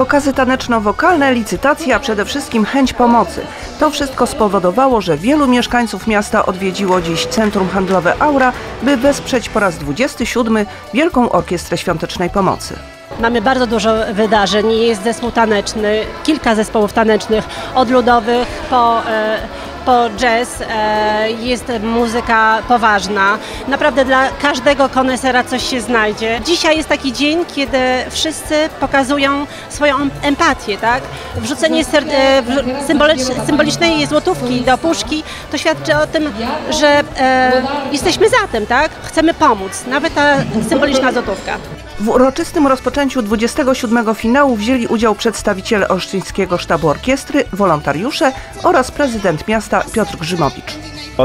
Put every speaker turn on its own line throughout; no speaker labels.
Pokazy taneczno-wokalne, licytacje, a przede wszystkim chęć pomocy. To wszystko spowodowało, że wielu mieszkańców miasta odwiedziło dziś Centrum Handlowe Aura, by wesprzeć po raz 27 Wielką Orkiestrę Świątecznej Pomocy.
Mamy bardzo dużo wydarzeń. Jest zespół taneczny, kilka zespołów tanecznych, od ludowych po, e, po jazz. E, jest muzyka poważna. Naprawdę dla każdego konesera coś się znajdzie. Dzisiaj jest taki dzień, kiedy wszyscy pokazują swoją empatię. Tak? Wrzucenie e, symbolicz- symbolicznej złotówki do puszki to świadczy o tym, że e, jesteśmy za tym. Tak? Chcemy pomóc. Nawet ta symboliczna złotówka.
W uroczystym rozpoczęciu 27 finału wzięli udział przedstawiciele Olsztyńskiego Sztabu Orkiestry, wolontariusze oraz prezydent miasta Piotr Grzymowicz.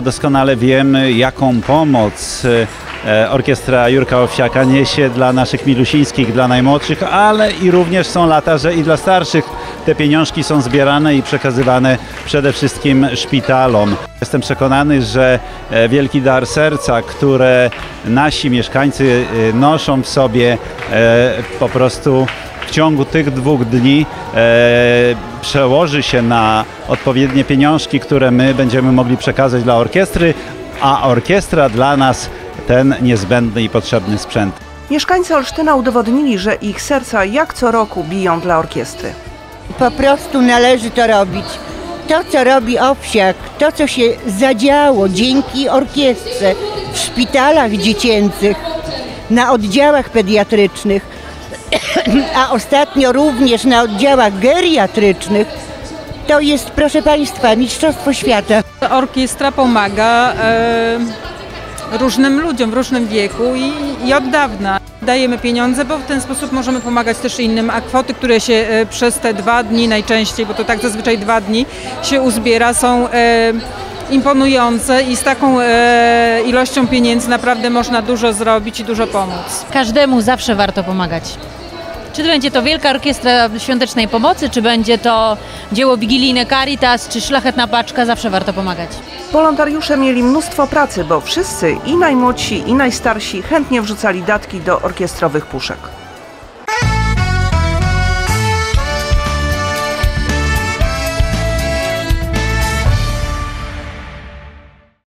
Doskonale wiemy, jaką pomoc e, orkiestra Jurka Owsiaka niesie dla naszych milusińskich, dla najmłodszych, ale i również są lata, że i dla starszych te pieniążki są zbierane i przekazywane przede wszystkim szpitalom. Jestem przekonany, że e, wielki dar serca, które nasi mieszkańcy e, noszą w sobie e, po prostu w ciągu tych dwóch dni przełoży się na odpowiednie pieniążki, które my będziemy mogli przekazać dla orkiestry, a orkiestra dla nas ten niezbędny i potrzebny sprzęt.
Mieszkańcy Olsztyna udowodnili, że ich serca jak co roku biją dla orkiestry.
Po prostu należy to robić. To, co robi Owsiak, to, co się zadziało dzięki orkiestrze w szpitalach dziecięcych, na oddziałach pediatrycznych, a ostatnio również na oddziałach geriatrycznych, to jest, proszę Państwa, Mistrzostwo Świata.
Orkiestra pomaga e, różnym ludziom w różnym wieku i, i od dawna. Dajemy pieniądze, bo w ten sposób możemy pomagać też innym, a kwoty, które się e, przez te dwa dni najczęściej, bo to tak zazwyczaj dwa dni się uzbiera, są e, imponujące i z taką e, ilością pieniędzy naprawdę można dużo zrobić i dużo pomóc.
Każdemu zawsze warto pomagać. Czy to będzie to Wielka Orkiestra Świątecznej Pomocy, czy będzie to dzieło wigilijne Caritas, czy Szlachetna Paczka, zawsze warto pomagać.
Wolontariusze mieli mnóstwo pracy, bo wszyscy, i najmłodsi, i najstarsi, chętnie wrzucali datki do orkiestrowych puszek.